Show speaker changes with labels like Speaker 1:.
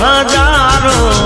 Speaker 1: હજારો